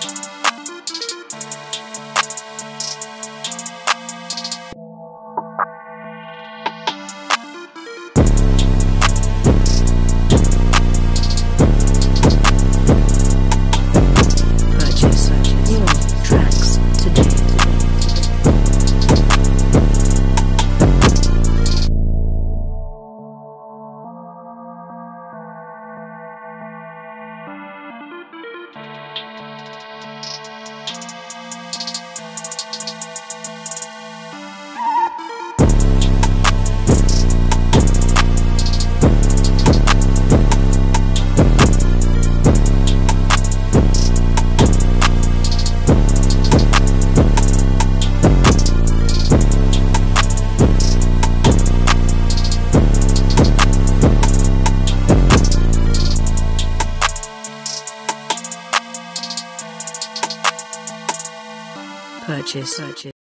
today, Purchase, purchase.